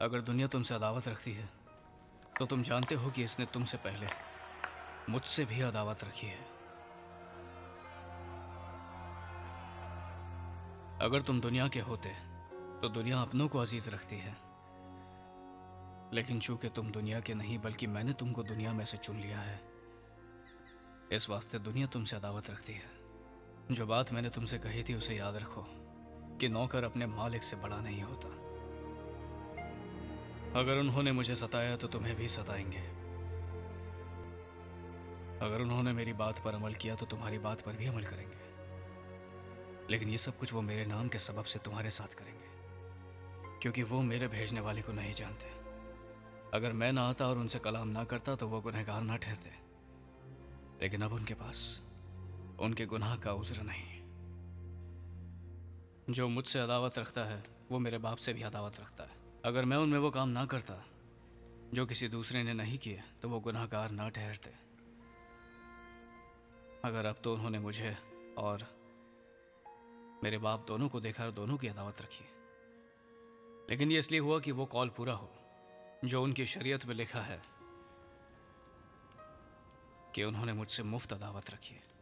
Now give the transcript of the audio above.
अगर दुनिया तुमसे अदावत रखती है तो तुम जानते हो कि इसने तुमसे पहले मुझसे भी अदावत रखी है। अगर तुम दुनिया के होते तो दुनिया अपनों को अज़ीज़ रखती है। लेकिन चूँकि तुम दुनिया के नहीं, बल्कि मैंने तुमको दुनिया में से चुन लिया है, इस वास्ते दुनिया तुमसे अदावत रखती है। जो बात मैंने तुमसे कही थी, उसे याद रखो कि नौकर अपने मालिक से बड़ा नहीं होता। अगर उन्होंने मुझे सताया तो तुम्हें भी सताएँगे। अगर उन्होंने मेरी बात पर अमल किया तो तुम्हारी बात पर भी अमल करेंगे। लेकिन ये सब कुछ वो मेरे नाम के सबब से तुम्हारे साथ करेंगे, क्योंकि वो मेरे भेजने वाले को नहीं जानते। अगर मैं ना आता और उनसे कलाम ना करता तो वो गुनहगार ना ठहरते। लेकिन अब उनके पास, उनके गुनाह का उज्र नहीं। जो मुझसे अदावत रखता है, वो मेरे बाप से भी अदावत रखता है। अगर मैं उनमें वो काम ना करता, जो किसी दूसरे ने नहीं किए तो वो गुनाहगार ना ठहरते। अगर अब तो उन्होंने मुझे और मेरे बाप दोनों को देखा और दोनों की अदावत रखी। लेकिन ये इसलिए हुआ कि वो कॉल पूरा हो, जो उनकी शरीयत में लिखा है कि उन्होंने मुझसे मुफ़्त अदावत रखी है।